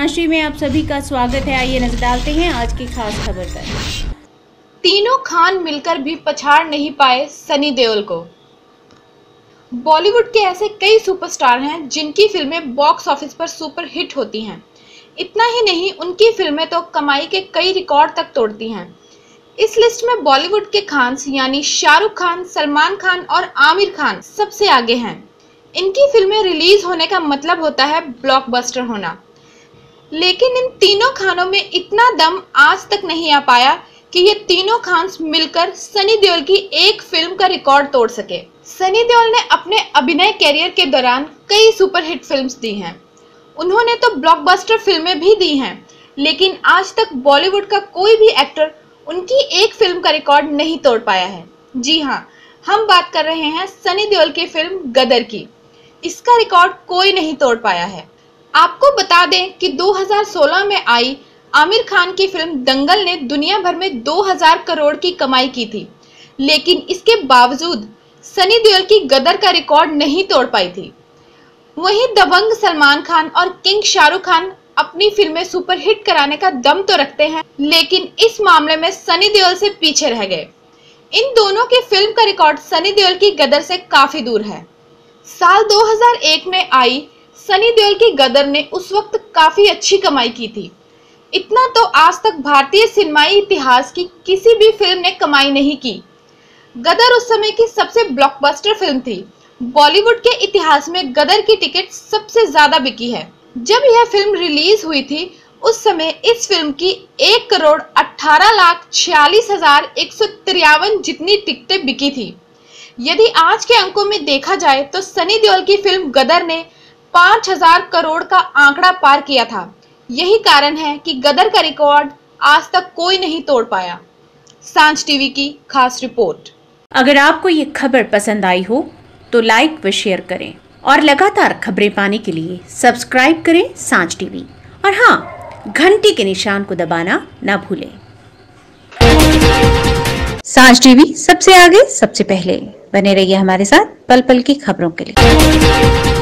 सांश्री में आप सभी का स्वागत है। आइए नज़र डालते हैं आज की खास खबर पर। तीनों खान मिलकर भी पछाड़ नहीं पाए सनी देओल को। बॉलीवुड के ऐसे कई सुपरस्टार हैं जिनकी फ़िल्में बॉक्स ऑफ़िस पर सुपर हिट होती हैं। इतना ही नहीं, उनकी फ़िल्में तो कमाई के कई रिकॉर्ड तक तोड़ती हैं। इस लिस्ट में बॉलीवुड के खान यानी शाहरुख खान, सलमान खान और आमिर खान सबसे आगे हैं। इनकी फ़िल्में रिलीज़ होने का मतलब होता है ब्लॉकबस्टर होना। लेकिन इन तीनों खानों में इतना दम आज तक नहीं आ पाया कि ये तीनों खान मिलकर सनी देओल की एक फ़िल्म का रिकॉर्ड तोड़ सके। सनी देओल ने अपने अभिनय कैरियर के दौरान कई सुपरहिट फिल्म्स दी हैं। उन्होंने तो ब्लॉकबस्टर फ़िल्में भी दी हैं, लेकिन आज तक बॉलीवुड का कोई भी एक्टर उनकी एक फ़िल्म का रिकॉर्ड नहीं तोड़ पाया है। जी हाँ हम बात कर रहे हैं सनी देओल की फ़िल्म गदर की। इसका रिकॉर्ड कोई नहीं तोड़ पाया है। आपको बता दें कि 2016 में आई आमिर खान की फ़िल्म दंगल ने दुनिया भर में 2000 करोड़ की कमाई की थी, लेकिन इसके बावजूद सनी देओल की गदर का रिकॉर्ड नहीं तोड़ पाई थी। वहीं दबंग सलमान खान और किंग शाहरुख खान अपनी फ़िल्में सुपरहिट कराने का दम तो रखते हैं, लेकिन इस मामले में सनी देओल से पीछे रह गए। इन दोनों की फ़िल्म का रिकॉर्ड सनी देओल की गदर से काफ़ी दूर है। साल 2001 में आई सनी देओल की गदर ने उस वक्त काफ़ी अच्छी कमाई की थी। इतना तो आज तक भारतीय सिनेमाई इतिहास की किसी भी फ़िल्म ने कमाई नहीं की। गदर उस समय की सबसे ब्लॉकबस्टर फ़िल्म थी। बॉलीवुड के इतिहास में गदर की टिकट सबसे ज़्यादा बिकी है। जब यह फ़िल्म रिलीज़ हुई थी, उस समय इस फ़िल्म की एक करोड़ अठारह लाख छियालीस हज़ार एक सौ तिरयावन जितनी टिकटें बिकी थी। यदि आज के अंकों में देखा जाए तो सनी देओल की फ़िल्म गदर ने पाँच हज़ार करोड़ का आंकड़ा पार किया था। यही कारण है कि गदर का रिकॉर्ड आज तक कोई नहीं तोड़ पाया। साँझ टीवी की खास रिपोर्ट। अगर आपको ये खबर पसंद आई हो तो लाइक व शेयर करें और लगातार खबरें पाने के लिए सब्सक्राइब करें साँझ टीवी। और हाँ घंटी के निशान को दबाना ना भूलें। साँझ टीवी सबसे आगे, सबसे पहले। बने रहिए हमारे साथ पल पल की खबरों के लिए।